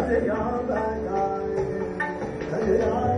Hare the Hare Rama Rama Rama